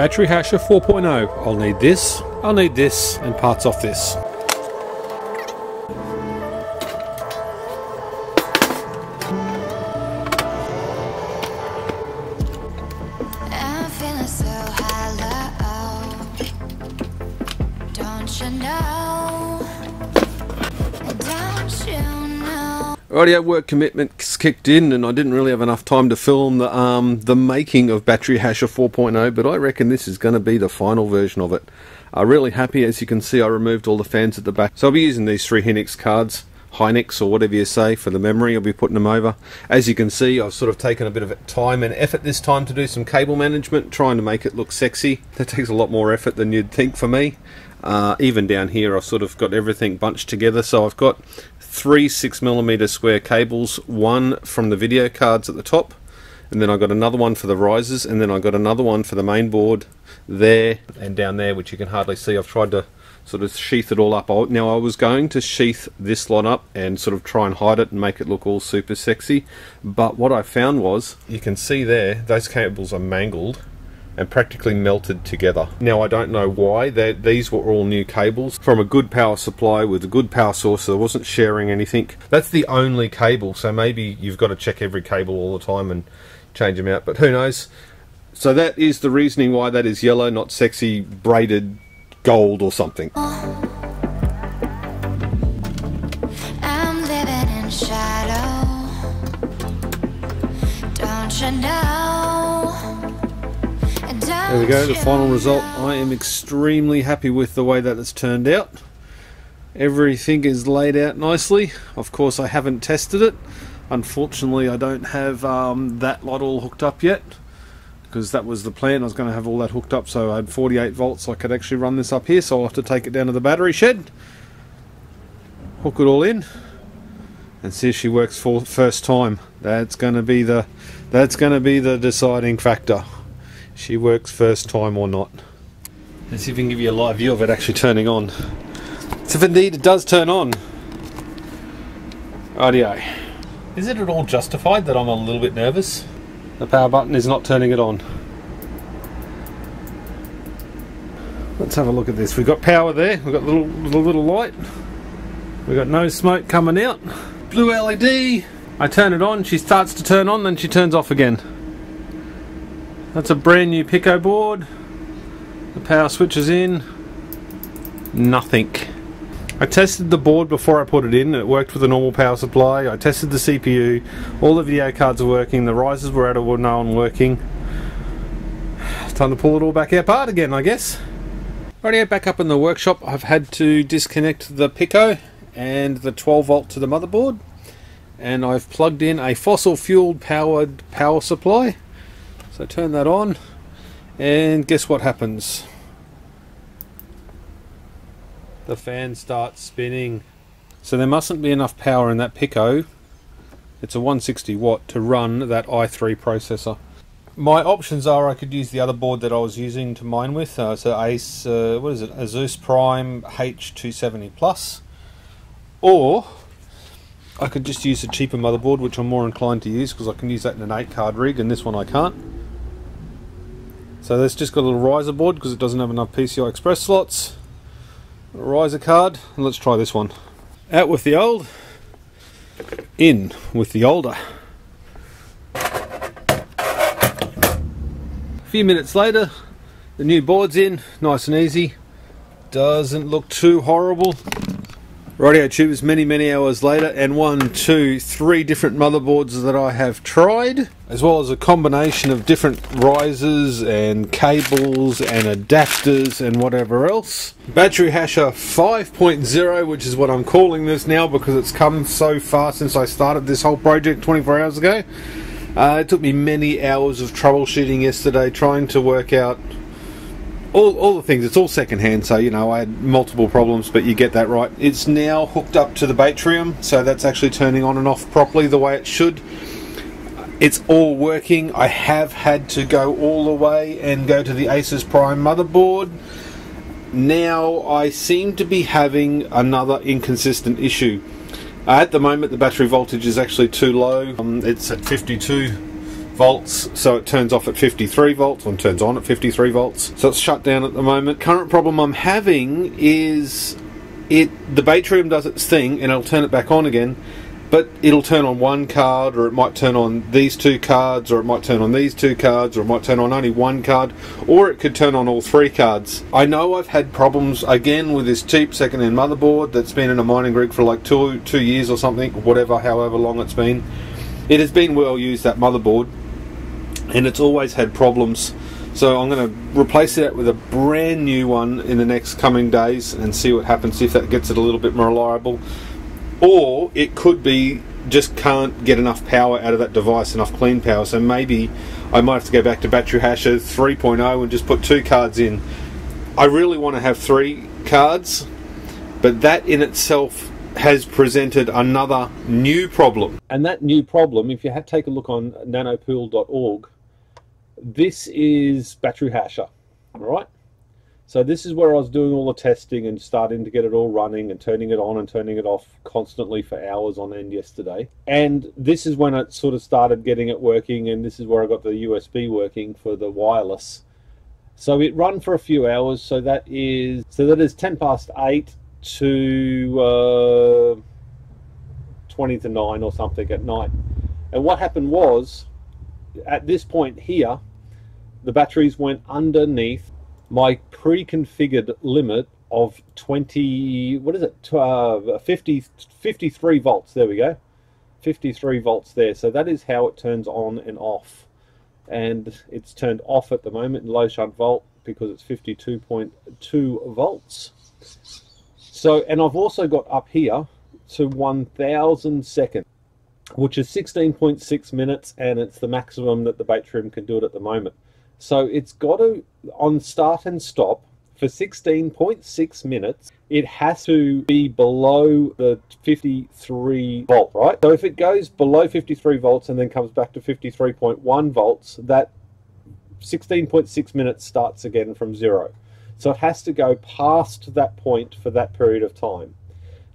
Battery Hasher 4.0. I'll need this, I'll need this, and parts off this. So. Don't you know? Audio work commitments kicked in, and I didn't really have enough time to film the um, the making of Battery Hasher 4.0, but I reckon this is going to be the final version of it. I'm really happy, as you can see, I removed all the fans at the back. So I'll be using these three Hynix cards, Hynix or whatever you say, for the memory. I'll be putting them over. As you can see, I've sort of taken a bit of time and effort this time to do some cable management, trying to make it look sexy. That takes a lot more effort than you'd think for me. Uh, even down here, I've sort of got everything bunched together. So I've got three 6mm square cables, one from the video cards at the top, and then I've got another one for the risers, and then I've got another one for the main board there and down there, which you can hardly see. I've tried to sort of sheath it all up. Now I was going to sheath this lot up and sort of try and hide it and make it look all super sexy, but what I found was you can see there those cables are mangled and practically melted together. Now I don't know why. They, these were all new cables from a good power supply with a good power source, so I wasn't sharing anything. That's the only cable, so maybe you've got to check every cable all the time and change them out, but who knows. So that is the reasoning why that is yellow, not sexy braided gold or something. Shadow. Don't you know? There we go, the final result. I am extremely happy with the way that it's turned out. Everything is laid out nicely. Of course, I haven't tested it. Unfortunately, I don't have um, that lot all hooked up yet because that was the plan. I was going to have all that hooked up so I had 48 volts. I could actually run this up here, so I'll have to take it down to the battery shed, hook it all in, and see if she works for first time. That's going to be the that's going to be the deciding factor she works first time or not. Let's see if we can give you a live view of it actually turning on. So if indeed it does turn on. Rightio. Is it at all justified that I'm a little bit nervous? The power button is not turning it on. Let's have a look at this. We've got power there, we've got little little, little light. We've got no smoke coming out. Blue LED. I turn it on, she starts to turn on, then she turns off again. That's a brand new Pico board. The power switch is in. Nothing. I tested the board before I put it in. It worked with a normal power supply. I tested the CPU. All the video cards are working. The risers were out of now and working. Time to pull it all back apart again, I guess. Alrighty, back up in the workshop. I've had to disconnect the Pico and the 12 volt to the motherboard. And I've plugged in a fossil fueled powered power supply. So turn that on, and guess what happens? The fan starts spinning. So there mustn't be enough power in that Pico. It's a 160 watt to run that i3 processor. My options are I could use the other board that I was using to mine with. Uh, so Ace, uh, what is it? Asus Prime H270 Plus, or I could just use a cheaper motherboard, which I'm more inclined to use because I can use that in an 8 card rig, and this one I can't. So that's just got a little riser board because it doesn't have enough PCI Express slots. A riser card, and let's try this one. Out with the old, in with the older. A few minutes later, the new board's in, nice and easy. Doesn't look too horrible. Radio tubes many, many hours later, and one, two, three different motherboards that I have tried, as well as a combination of different risers and cables and adapters and whatever else. Battery Hasher 5.0, which is what I'm calling this now because it's come so far since I started this whole project 24 hours ago. Uh, it took me many hours of troubleshooting yesterday trying to work out all, all the things, it's all secondhand, so you know I had multiple problems, but you get that right. It's now hooked up to the Batrium, so that's actually turning on and off properly the way it should. It's all working. I have had to go all the way and go to the Asus Prime motherboard. Now I seem to be having another inconsistent issue. At the moment, the battery voltage is actually too low. Um, it's at 52 volts, so it turns off at 53 volts and turns on at 53 volts. So it's shut down at the moment. Current problem I'm having is it the Batrium does its thing and it'll turn it back on again, but it'll turn on one card or it might turn on these two cards or it might turn on these two cards or it might turn on only one card or it could turn on all three cards i know i've had problems again with this cheap second-hand motherboard that's been in a mining rig for like two two years or something whatever however long it's been it has been well used that motherboard and it's always had problems so I'm going to replace that with a brand new one in the next coming days and see what happens see if that gets it a little bit more reliable or it could be just can't get enough power out of that device, enough clean power. So maybe I might have to go back to Battery Hasher 3.0 and just put two cards in. I really want to have three cards, but that in itself has presented another new problem. And that new problem, if you take a look on nanopool.org, this is Battery Hasher, all right? So this is where I was doing all the testing and starting to get it all running and turning it on and turning it off constantly for hours on end yesterday. And this is when it sort of started getting it working and this is where I got the USB working for the wireless. So it run for a few hours. So that is so that is 10 past 8 to uh, 20 to 9 or something at night. And what happened was at this point here the batteries went underneath my pre-configured limit of 20 what is it? Uh, 50 53 volts. There we go. 53 volts there. So that is how it turns on and off. And it's turned off at the moment in low shunt volt because it's 52.2 volts. So and I've also got up here to 1000 seconds which is 16.6 minutes and it's the maximum that the Batrium can do it at the moment so it's got to, on start and stop, for 16.6 minutes, it has to be below the 53 volt, right? So if it goes below 53 volts and then comes back to 53.1 volts, that 16.6 minutes starts again from zero. So it has to go past that point for that period of time.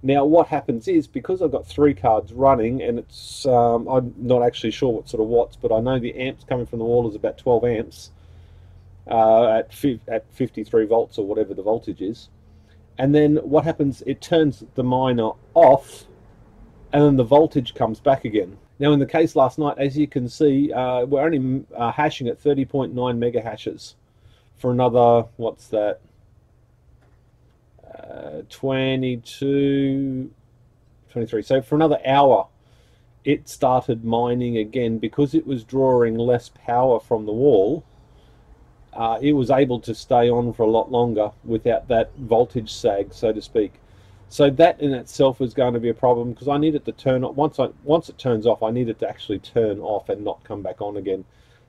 Now, what happens is because I've got three cards running, and it's um, I'm not actually sure what sort of watts, but I know the amps coming from the wall is about 12 amps uh, at, fi- at 53 volts or whatever the voltage is. And then what happens, it turns the miner off and then the voltage comes back again. Now, in the case last night, as you can see, uh, we're only uh, hashing at 30.9 mega hashes for another, what's that? Uh, 22, 23. So for another hour, it started mining again because it was drawing less power from the wall uh, it was able to stay on for a lot longer without that voltage sag, so to speak. So that in itself is going to be a problem because I need it to turn off. once I once it turns off. I need it to actually turn off and not come back on again.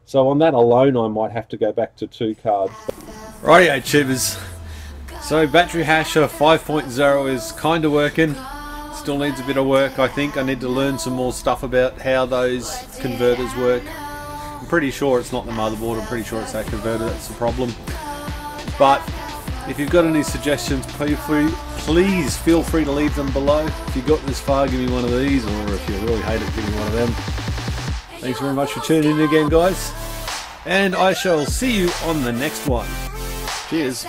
So on that alone, I might have to go back to two cards. Rightio, tubers. So battery hasher 5.0 is kind of working. Still needs a bit of work, I think. I need to learn some more stuff about how those converters work. Pretty sure it's not the motherboard, I'm pretty sure it's that converter that's the problem. But if you've got any suggestions, please feel free to leave them below. If you've got this far, give me one of these, or if you really hate it, give me one of them. Thanks very much for tuning in again, guys. And I shall see you on the next one. Cheers.